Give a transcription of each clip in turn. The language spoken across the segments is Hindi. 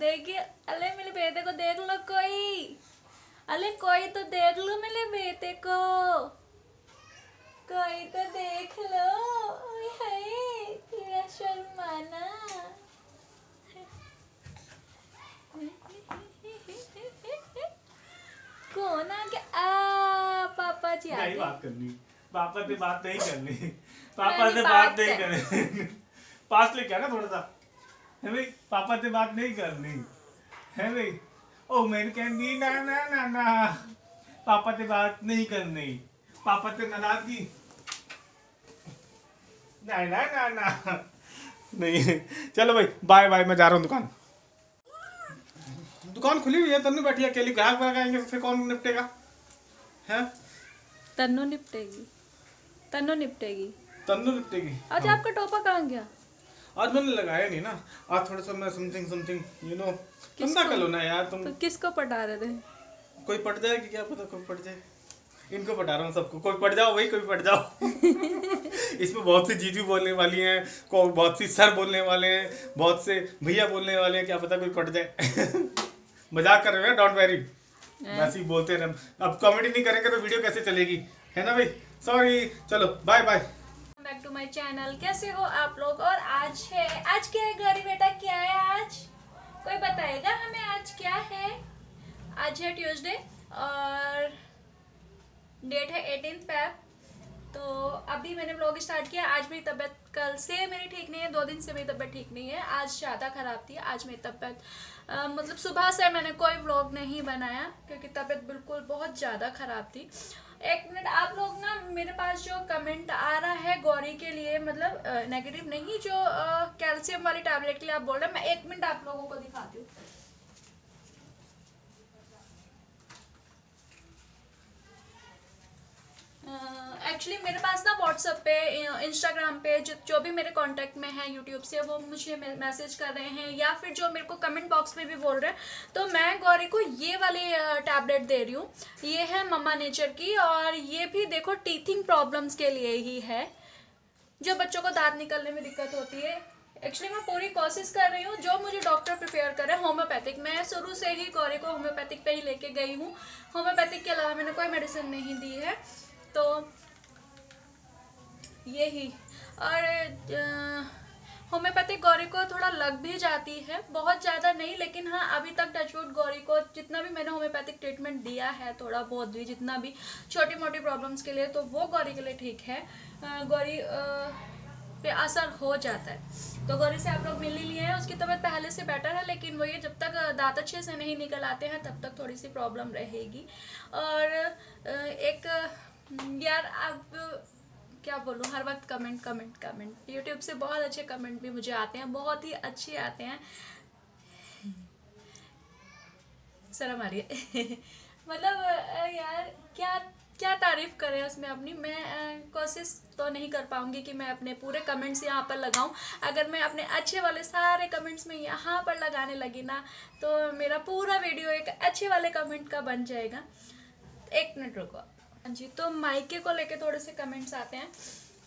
देखिए अले मेरे बेटे को देख लो कोई अले कोई तो देख लो मेरे बेटे को कोई तो देख लो तेरा शर्माना कौन आ गया आ पापा जी आ गए बात करनी पापा से बात नहीं करनी पापा से बात नहीं करनी पास लेके आना थोड़ा सा है भाई पापा से बात नहीं करनी। है भाई ओ मैंने कहनी ना ना ना ना। पापा से बात नहीं करनी। पापा से नाराज़गी ना ना ना ना। नहीं चलो भाई बाय बाय मैं जा रहा हूँ दुकान। दुकान खुली हुई है तन्नू बैठी है अकेली। ग्राहक आएँगे तो फिर कौन निपटेगा? है? तन्नू निपटेगी। तन्नू निपटेगी। तन्नू निपटेगी। आज आपका टोपा कहाँ गया? आज मैंने लगाया नहीं ना। आज थोड़ा सा मैं समथिंग समथिंग यू नो धंधा कर लो ना यार तुम। तो किसको पटा रहे थे? कोई पट जाए कि क्या पता कोई पट जाए? इनको पटा रहा हूँ सबको। कोई पट जाओ वही कोई पट जाओ। इसमें बहुत सी जीजू बोलने वाली हैं को बहुत सी सर बोलने वाले हैं बहुत से भैया बोलने वाले हैं क्या पता कोई पट जाए। मज़ाक कर रहे हैं डोंट वेरी वैसे ही। बोलते रहे अब कॉमेडी नहीं करेंगे तो वीडियो कैसे चलेगी? है ना भाई? सॉरी चलो bye bye back to my channel कैसे हो आप लोग? और आज है, आज क्या है गौरी बेटा? क्या है आज? कोई बताएगा हमें आज क्या है? आज है ट्यूसडे और डेट है एटीन फेब तो अभी मैंने ब्लॉग स्टार्ट किया। आज मेरी तबीयत कल से मेरी ठीक नहीं है, दो दिन से मेरी तबीयत ठीक नहीं है। आज ज़्यादा ख़राब थी, आज मेरी तबीयत मतलब सुबह से मैंने कोई ब्लॉग नहीं बनाया क्योंकि तबीयत बिल्कुल बहुत ज़्यादा ख़राब थी। एक मिनट, आप लोग ना मेरे पास जो कमेंट आ रहा है गौरी के लिए मतलब नेगेटिव नहीं, जो कैल्शियम वाली टैबलेट के लिए आप बोल रहे हैं, मैं एक मिनट आप लोगों को दिखाती हूँ। एक्चुअली मेरे पास ना व्हाट्सअप पे इंस्टाग्राम पे जो जो भी मेरे कांटेक्ट में है यूट्यूब से, वो मुझे मैसेज कर रहे हैं या फिर जो मेरे को कमेंट बॉक्स में भी बोल रहे हैं। तो मैं गौरी को ये वाली टैबलेट दे रही हूँ। ये है मम्मा नेचर की और ये भी देखो टीथिंग प्रॉब्लम्स के लिए ही है। जो बच्चों को दांत निकलने में दिक्कत होती है एक्चुअली मैं पूरी कोशिश कर रही हूँ, जो मुझे डॉक्टर प्रिपेयर करे होम्योपैथिक मैं शुरू से ही गौरी को होम्योपैथिक पे ही लेके गई हूँ। होम्योपैथिक के अलावा मैंने कोई मेडिसिन नहीं दी है। तो यही। और होम्योपैथिक गौरी को थोड़ा लग भी जाती है, बहुत ज़्यादा नहीं, लेकिन हाँ अभी तक टचवुड गौरी को जितना भी मैंने होम्योपैथिक ट्रीटमेंट दिया है, थोड़ा बहुत भी, जितना भी छोटी मोटी प्रॉब्लम्स के लिए तो वो गौरी के लिए ठीक है। गौरी पे असर हो जाता है। तो गौरी से आप लोग मिल ही लिए हैं, उसकी तबीयत पहले से बेटर है, लेकिन वो ये जब तक दांत अच्छे से नहीं निकल आते हैं, तब तक थोड़ी सी प्रॉब्लम रहेगी। और यार अब क्या बोलूँ, हर वक्त कमेंट कमेंट कमेंट यूट्यूब से बहुत अच्छे कमेंट भी मुझे आते हैं, बहुत ही अच्छे आते हैं। शर्म आ रही मतलब यार, क्या क्या तारीफ़ करें उसमें अपनी? मैं कोशिश तो नहीं कर पाऊँगी कि मैं अपने पूरे कमेंट्स यहाँ पर लगाऊँ। अगर मैं अपने अच्छे वाले सारे कमेंट्स में यहाँ पर लगाने लगी ना तो मेरा पूरा वीडियो एक अच्छे वाले कमेंट का बन जाएगा। एक मिनट रुको। हाँ जी तो माइके को लेके थोड़े से कमेंट्स आते हैं।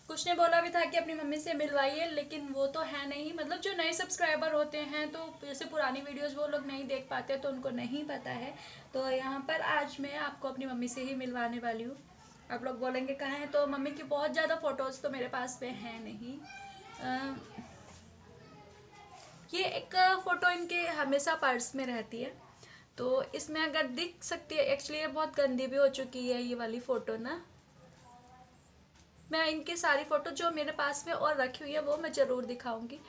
कुछ ने बोला भी था कि अपनी मम्मी से मिलवाइए लेकिन वो तो है नहीं। मतलब जो नए सब्सक्राइबर होते हैं तो जैसे पुरानी वीडियोस वो लोग नहीं देख पाते तो उनको नहीं पता है। तो यहाँ पर आज मैं आपको अपनी मम्मी से ही मिलवाने वाली हूँ। आप लोग बोलेंगे कहाँ हैं? तो मम्मी की बहुत ज़्यादा फ़ोटोज़ तो मेरे पास में हैं नहीं। अ, ये एक फ़ोटो इनके हमेशा पर्स में रहती है। तो इसमें अगर दिख सकती है एक्चुअली ये बहुत गंदी भी हो चुकी है ये वाली फ़ोटो ना। मैं इनकी सारी फ़ोटो जो मेरे पास में और रखी हुई है, वो मैं ज़रूर दिखाऊँगी।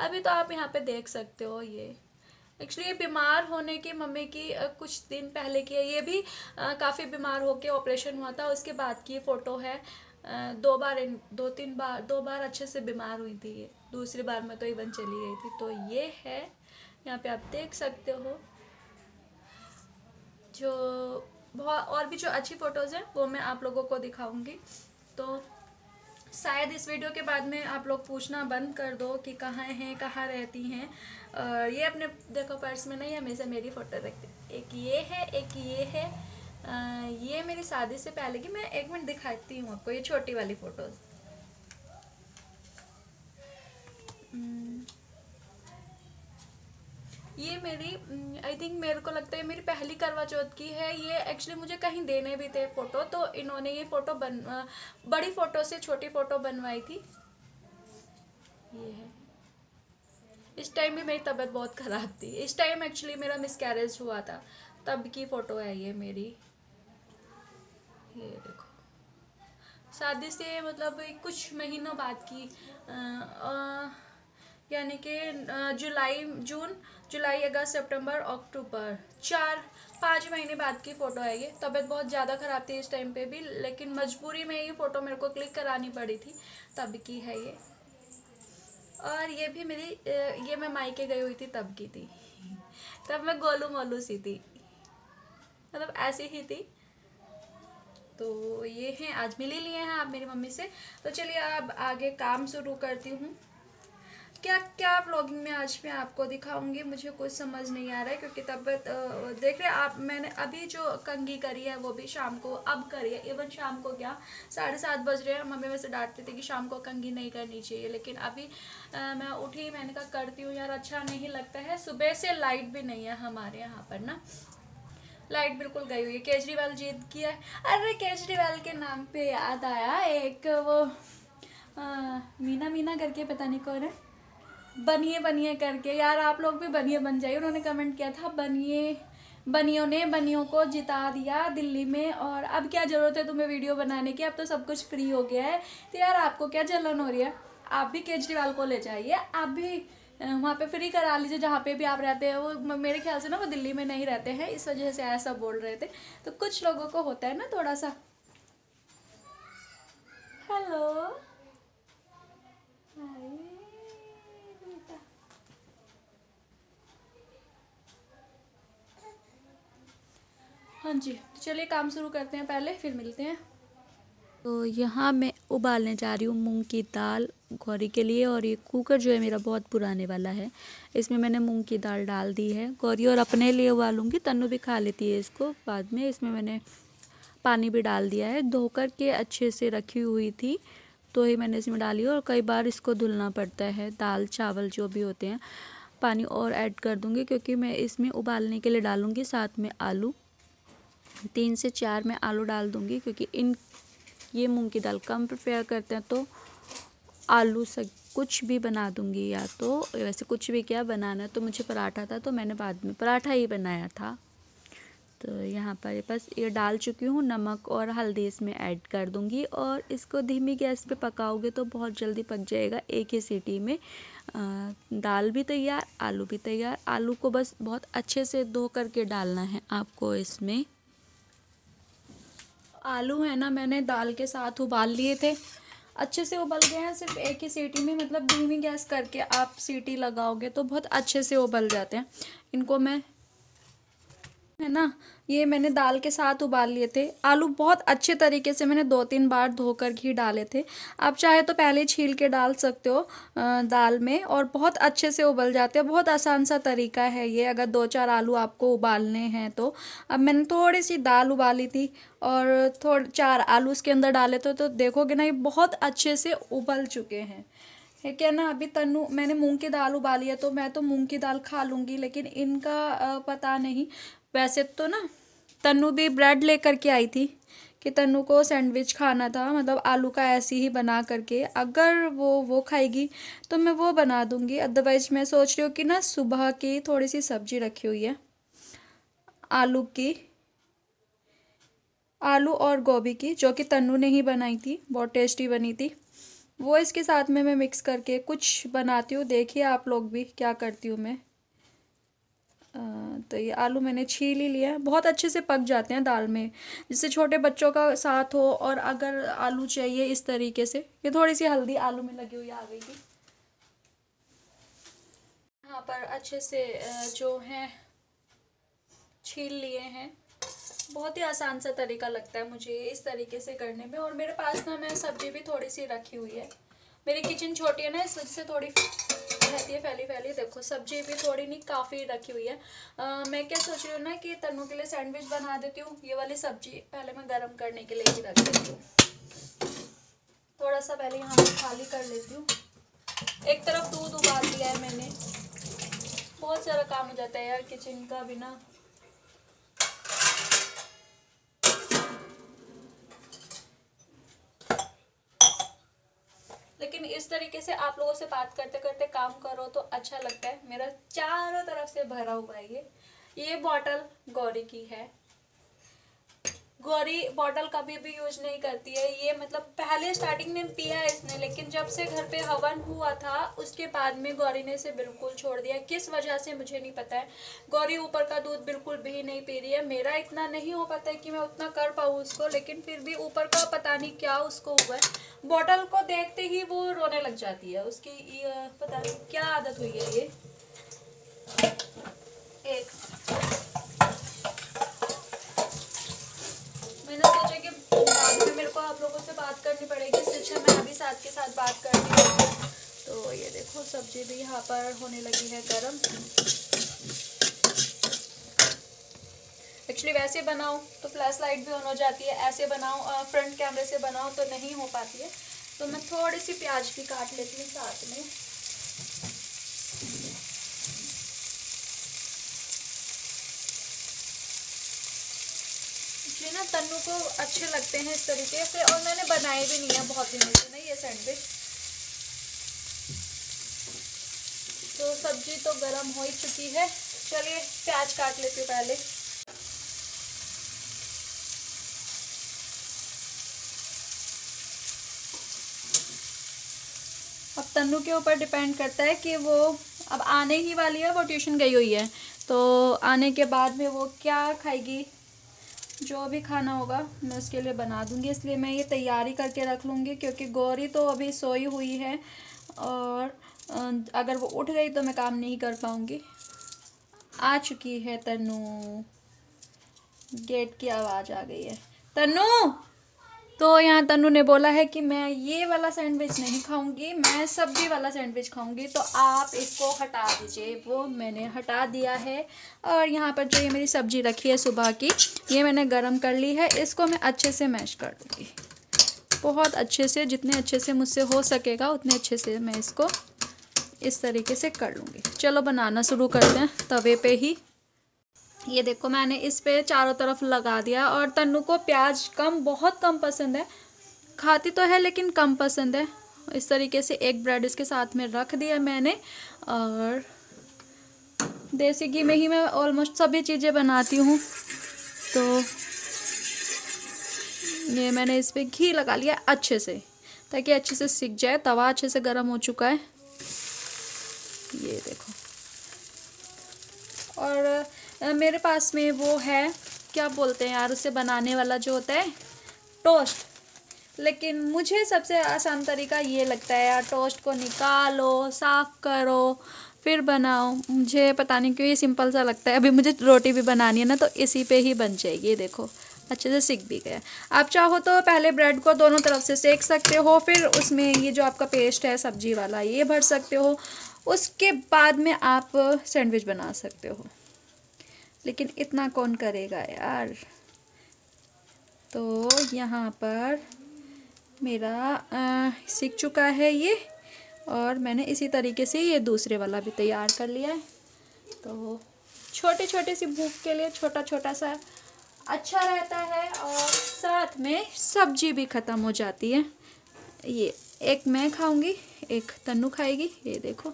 अभी तो आप यहाँ पे देख सकते हो ये। एक्चुअली ये बीमार होने की मम्मी की कुछ दिन पहले की है। ये भी काफ़ी बीमार होके ऑपरेशन हुआ था, उसके बाद की फ़ोटो है। दो बार दो तीन बार, दो बार अच्छे से बीमार हुई थी ये। दूसरी बार में तो इवन चली गई थी। तो ये है, यहाँ पे आप देख सकते हो। जो बहुत और भी जो अच्छी फ़ोटोज़ हैं वो मैं आप लोगों को दिखाऊँगी। तो शायद इस वीडियो के बाद में आप लोग पूछना बंद कर दो कि कहाँ हैं कहाँ रहती हैं। और ये अपने देखो पर्स में नहीं हमेशा मेरी फ़ोटो रखती एक ये है एक ये है। अ, ये मेरी शादी से पहले की मैं एक मिनट दिखाती हूँ आपको ये छोटी वाली फ़ोटोज़ ये मेरी आई थिंक मेरे को लगता है मेरी पहली करवा चौथ की है। ये एक्चुअली मुझे कहीं देने भी थे फ़ोटो तो इन्होंने ये फ़ोटो बन बड़ी फ़ोटो से छोटी फ़ोटो बनवाई थी। ये है। इस टाइम भी मेरी तबीयत बहुत ख़राब थी। इस टाइम एक्चुअली मेरा मिसकैरेज हुआ था। तब की फ़ोटो है ये मेरी। ये देखो। शादी से मतलब कुछ महीनों बाद की अ, अ, यानी कि जुलाई, जून, जुलाई, अगस्त, सितंबर, अक्टूबर। चार, पाँच महीने बाद की फ़ोटो है ये। तबीयत बहुत ज़्यादा ख़राब थी इस टाइम पे भी, लेकिन मजबूरी में ये फ़ोटो मेरे को क्लिक करानी पड़ी थी, तब की है ये। और ये भी मेरी ये मैं मायके गई हुई थी, तब की थी। तब मैं गोलू मोलू सी थी। मतलब ऐसी ही थी। तो ये हैं, आज मिल लिए हैं आप मेरी मम्मी से। तो चलिए, अब आगे काम शुरू करती हूँ। क्या क्या व्लॉगिंग में आज मैं आपको दिखाऊँगी? मुझे कुछ समझ नहीं आ रहा है क्योंकि तबियत देख रहे आप मैंने अभी जो कंगी करी है वो भी शाम को अब करी है। इवन शाम को क्या साढ़े सात बज रहे हैं। मम्मी वैसे डांटती थी कि शाम को कंगी नहीं करनी चाहिए लेकिन अभी अ, मैं उठी मैंने कहा करती हूँ यार अच्छा नहीं लगता है। सुबह से लाइट भी नहीं है हमारे यहाँ पर ना। लाइट बिल्कुल गई हुई है। केजरीवाल जीत किया अरे केजरीवाल के नाम पे याद आया एक वो आ, मीना मीना करके पता नहीं कौन है? बनिए बनिए करके। यार, आप लोग भी बनिए बन जाइए। उन्होंने कमेंट किया था, बनिए, बनियों ने बनियों को जिता दिया दिल्ली में। और अब क्या ज़रूरत है तुम्हें वीडियो बनाने की? अब तो सब कुछ फ्री हो गया है। तो यार, आपको क्या जलन हो रही है? आप भी केजरीवाल को ले जाइए। आप भी वहाँ पे फ्री करा लीजिए, जहाँ पे भी आप रहते हैं। वो मेरे ख्याल से ना, वो दिल्ली में नहीं रहते हैं। इस वजह से ऐसा बोल रहे थे। तो कुछ लोगों को होता है ना थोड़ा सा हेलो हाय हाँ जी तो चलिए काम शुरू करते हैं पहले, फिर मिलते हैं। तो यहाँ मैं उबालने जा रही हूँ मूंग की दाल गौरी के लिए और ये कुकर जो है मेरा बहुत पुराने वाला है। इसमें मैंने मूंग की दाल डाल दी है गौरी और अपने लिए उबालूँगी, तन्नू भी खा लेती है इसको बाद में। इसमें मैंने पानी भी डाल दिया है, धोकर के अच्छे से रखी हुई थी तो ही मैंने इसमें डाली और कई बार इसको धुलना पड़ता है, दाल, चावल जो भी होते हैं, पानी और ऐड कर दूँगी क्योंकि मैं इसमें उबालने के लिए डालूँगी, साथ में आलू। तीन से चार मैं आलू डाल दूँगी क्योंकि इन ये मूंग की दाल कम प्रिपेयर करते हैं तो आलू से कुछ भी बना दूँगी या तो वैसे कुछ भी क्या बनाना तो मुझे पराठा था तो मैंने बाद में पराठा ही बनाया था। तो यहाँ पर बस ये डाल चुकी हूँ नमक और हल्दी इसमें ऐड कर दूँगी और इसको धीमी गैस पे पकाओगे तो बहुत जल्दी पक जाएगा एक ही सीटी में। अ, दाल भी तैयार आलू भी तैयार आलू को बस बहुत अच्छे से धो करके डालना है आपको इसमें। आलू है ना, मैंने दाल के साथ उबाल लिए थे। अच्छे से उबल गए हैं, सिर्फ़ एक ही सीटी में मतलब धीमी गैस करके आप सीटी लगाओगे तो बहुत अच्छे से उबल जाते हैं। इनको मैं है ना? ये मैंने दाल के साथ उबाल लिए थे। आलू बहुत अच्छे तरीके से मैंने दो तीन बार धोकर घी डाले थे। आप चाहे तो पहले छील के डाल सकते हो दाल में और बहुत अच्छे से उबल जाते हैं। बहुत आसान सा तरीका है ये, अगर दो चार आलू आपको उबालने हैं तो। अब मैंने थोड़ी सी दाल उबाली थी और थोड़े, चार आलू उसके अंदर डाले थे तो देखोगे ना ये बहुत अच्छे से उबल चुके हैं। है क्या ना? अभी तनु, मैंने मूंग की दाल उबाली है तो मैं तो मूंग की दाल खा लूँगी, लेकिन इनका पता नहीं। वैसे तो ना, तन्नू भी ब्रेड लेकर के आई थी कि तन्नू को सैंडविच खाना था मतलब आलू का ऐसे ही बना करके। अगर वो वो खाएगी तो मैं वो बना दूँगी। अदरवाइज़ मैं सोच रही हूँ कि ना सुबह की थोड़ी सी सब्ज़ी रखी हुई है, आलू की, आलू और गोभी की, जो कि तन्नू ने ही बनाई थी, बहुत टेस्टी बनी थी। वो इसके साथ में मैं मिक्स करके कुछ बनाती हूँ। देखिए आप लोग भी क्या करती हूँ मैं। तो ये आलू मैंने छील ही लिया बहुत अच्छे से पक जाते हैं दाल में, जिससे छोटे बच्चों का साथ हो और अगर आलू चाहिए इस तरीके से। ये थोड़ी सी हल्दी आलू में लगी हुई आ गई थी। यहाँ पर अच्छे से जो है, छील लिए हैं। बहुत ही आसान सा तरीका लगता है मुझे इस तरीके से करने में। और मेरे पास ना मैं सब्ज़ी भी थोड़ी सी रखी हुई है। मेरी किचन छोटी है ना, इस वजह से थोड़ी रहती है फैली फैली। देखो सब्ज़ी भी थोड़ी नहीं काफ़ी रखी हुई है। आ, मैं क्या सोच रही हूँ ना कि तनु के लिए सैंडविच बना देती हूँ। ये वाली सब्ज़ी पहले मैं गर्म करने के लिए ही रख देती हूँ। थोड़ा सा पहले यहाँ पर खाली कर लेती हूँ। एक तरफ़ दूध उबाल दिया है मैंने। बहुत सारा काम हो जाता है यार किचन का भी लेकिन इस तरीके से आप लोगों से बात करते करते काम करो तो अच्छा लगता है। मेरा चारों तरफ़ से भरा हुआ है ये। ये बॉटल गौरी की है। गौरी बॉटल कभी भी यूज़ नहीं करती है। ये मतलब पहले स्टार्टिंग में पिया है इसने, लेकिन जब से घर पे हवन हुआ था, उसके बाद में गौरी ने इसे बिल्कुल छोड़ दिया। किस वजह से मुझे नहीं पता है। गौरी ऊपर का दूध बिल्कुल भी नहीं पी रही है। मेरा इतना नहीं हो पाता है कि मैं उतना कर पाऊँ उसको, लेकिन फिर भी ऊपर का पता नहीं क्या उसको हुआ है। बॉटल को देखते ही वो रोने लग जाती है। उसकी पता नहीं क्या आदत हुई है ये। एक मैंने सोचा कि बाद में मेरे को आप लोगों से बात करनी पड़ेगी। अच्छा मैं अभी साथ के साथ बात करती हूँ। तो ये देखो, सब्ज़ी भी यहाँ पर होने लगी है गर्म। एक्चुअली वैसे बनाओ तो फ्लैश लाइट भी ऑन हो जाती है। ऐसे बनाओ फ्रंट कैमरे से बनाओ तो नहीं हो पाती है। तो मैं थोड़ी सी प्याज भी काट लेती हूँ साथ में। तन्नू को अच्छे लगते हैं इस तरीके से, और मैंने बनाए भी नहीं है बहुत दिनों से ना ये सैंडविच तो सब्ज़ी तो गरम हो ही चुकी है। चलिए, प्याज काट लेती हूँ पहले। अब तन्नू के ऊपर डिपेंड करता है कि वो अब आने ही वाली है, वो ट्यूशन गई हुई है। तो आने के बाद में वो क्या खाएगी? जो भी खाना होगा, मैं उसके लिए बना दूँगी। इसलिए मैं ये तैयारी करके रख लूँगी, क्योंकि गौरी तो अभी सोई हुई है और अगर वो उठ गई तो मैं काम नहीं कर पाऊँगी। आ चुकी है तनु गेट की आवाज़ आ गई है। तन्नू! तो यहाँ तनु ने बोला है कि मैं ये वाला सैंडविच नहीं खाऊँगी, मैं सब्ज़ी वाला सैंडविच खाऊँगी तो आप इसको हटा दीजिए। वो मैंने हटा दिया है और यहाँ पर जो ये मेरी सब्ज़ी रखी है सुबह की, ये मैंने गर्म कर ली है, इसको मैं अच्छे से मैश कर दूँगी। बहुत अच्छे से, जितने अच्छे से मुझसे हो सकेगा, उतने अच्छे से मैं इसको इस तरीके से कर लूँगी। चलो बनाना शुरू करते हैं तवे पे ही। ये देखो, मैंने इस पे चारों तरफ़ लगा दिया और तन्नू को प्याज कम, बहुत कम पसंद है। खाती तो है, लेकिन कम पसंद है। इस तरीके से एक ब्रेड इसके साथ में रख दिया मैंने और देसी घी में ही मैं ऑलमोस्ट सभी चीज़ें बनाती हूँ। तो ये मैंने इस पर घी लगा लिया अच्छे से, ताकि अच्छे से सीख जाए। तवा अच्छे से गर्म हो चुका है। ये देखो। और मेरे पास में वो है, क्या बोलते हैं यार, उसे बनाने वाला जो होता है, टोस्ट। लेकिन मुझे सबसे आसान तरीका ये लगता है यार, टोस्ट को निकालो, साफ़ करो, फिर बनाओ। मुझे पता नहीं क्यों ये सिंपल सा लगता है। अभी मुझे रोटी भी बनानी है ना तो इसी पे ही बन जाएगी, ये देखो। अच्छे से सीख भी गया। आप चाहो तो पहले ब्रेड को दोनों तरफ़ से सेक सकते हो, फिर उसमें ये जो आपका पेस्ट है, सब्ज़ी वाला, ये भर सकते हो। उसके बाद में आप सैंडविच बना सकते हो। लेकिन इतना कौन करेगा यार? तो यहाँ पर मेरा सीख चुका है ये, और मैंने इसी तरीके से ये दूसरे वाला भी तैयार कर लिया है। तो छोटे छोटे सी भूख के लिए छोटा छोटा सा अच्छा रहता है, और साथ में सब्ज़ी भी ख़त्म हो जाती है। ये एक मैं खाऊँगी, एक तन्नू खाएगी, ये देखो।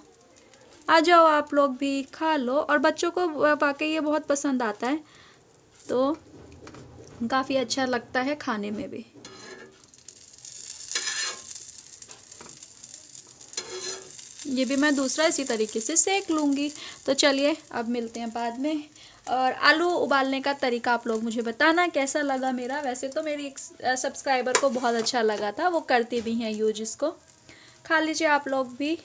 आ जाओ, आप लोग भी खा लो। और बच्चों को वाकई ये बहुत पसंद आता है। तो काफ़ी अच्छा लगता है खाने में भी। ये भी मैं दूसरा इसी तरीके से सेक लूँगी। तो चलिए, अब मिलते हैं बाद में। और आलू उबालने का तरीका आप लोग मुझे बताना, कैसा लगा मेरा? वैसे तो मेरी एक सब्सक्राइबर को बहुत अच्छा लगा था, वो करती भी हैं यूज़ इसको। खा लीजिए आप लोग भी।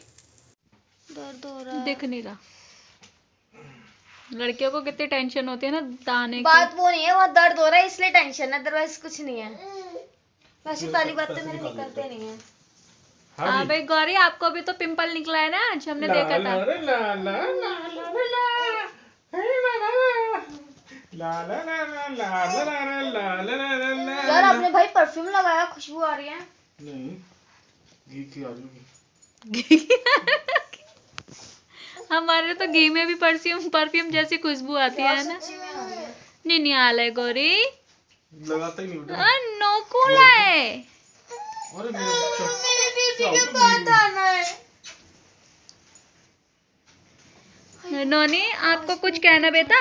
दर्द हो रहा है दिख नहीं रहा लड़कियों को कितनी टेंशन होती है ना दाने बात वो नहीं है वो दर्द हो रहा है इसलिए टेंशन है अदरवाइज़ कुछ नहीं है वैसे वाली बात तो मेरे निकलते नहीं है हाँ भाई गौरी आपको भी तो पिंपल निकला है ना आज हमने देखा था यार आपने भाई परफ्यूम लगाया खुशबू आ रही है नहीं घी की आ रही घी हमारे तो घी में भी परफ्यूम परफ्यूम जैसी खुशबू आती है ना? गया नहीं आ है गौरी। लगाता ही नहीं नो कूला है। अरे मेरे बेबी के पास आना है। नोनी आपको कुछ कहना बेटा?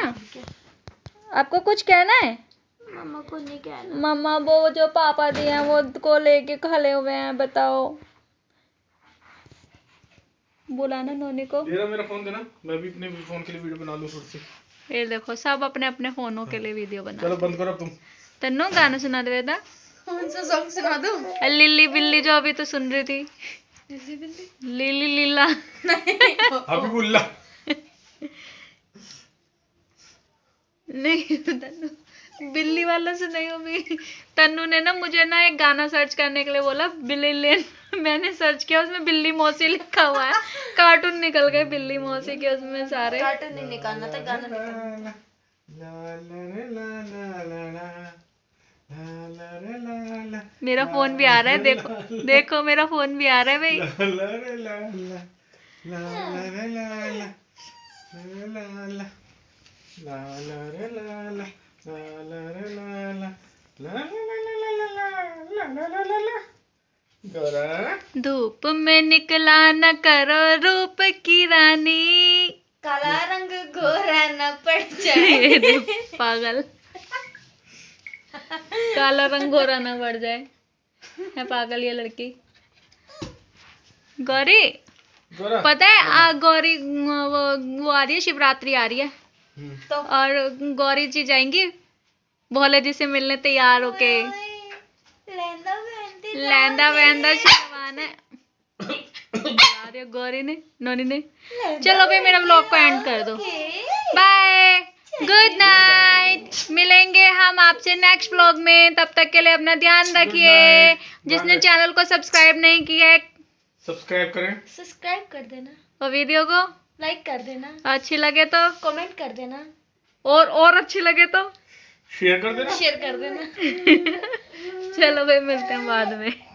आपको कुछ कहना है? मम्मा को नहीं कहना। मम्मा वो जो पापा दिए हैं वो को लेके खड़े हुए हैं बताओ। बुलाना नोनी को। तेरा मेरा फ़ोन देना मैं भी अपने फ़ोन के लिए वीडियो बना लूँ थोड़ी सी। ये देखो सब अपने अपने फोनों के लिए वीडियो बना चलो बंद करो अब तुम। तन्नू गाना सुना दे बेटा कौन सा सॉन्ग सुना दूँ? लिल्ली बिल्ली जो अभी तो सुन रही थी। लिली। लीला अभी बुल्ला नहीं तन्नू। बिल्ली वाला से नहीं अभी तन्नू ने ना मुझे ना एक गाना सर्च करने के लिए बोला बिल्ली लेन मैंने सर्च किया उसमें बिल्ली मौसी लिखा हुआ है कार्टून निकल गए बिल्ली मौसी के उसमें सारे कार्टून नहीं निकालना था गाना निकालना मेरा फ़ोन भी आ रहा है देखो देखो मेरा फ़ोन भी आ रहा है भाई धूप में निकला न करो रूप की रानी। काला रंग गोरा न पड़ जाए। पागल। काला रंग गोरा ना पड़ जाए। है पागल ये लड़की। गौरी पता है आ, गौरी वो, वो आ रही है शिवरात्रि आ रही है। हम्म, तो? और गौरी जी जाएँगी भोले जी से मिलने तैयार होके। पहनती लैंदा वैंदा शिवाना आ रही है गौरी ने नोनी ने। चलो भाई मेरा ब्लॉग को एंड कर दो। बाय गुड नाइट मिलेंगे हम आपसे नेक्स्ट ब्लॉग में। तब तक के लिए अपना ध्यान रखिए। जिसने चैनल को सब्सक्राइब नहीं किया है सब्सक्राइब करें। सब्सक्राइब कर देना। और वीडियो को लाइक कर देना। अच्छी लगे तो। कमेंट कर देना। और और अच्छी लगे तो। शेयर कर देना। शेयर कर देना। चलो भाई मिलते हैं बाद में।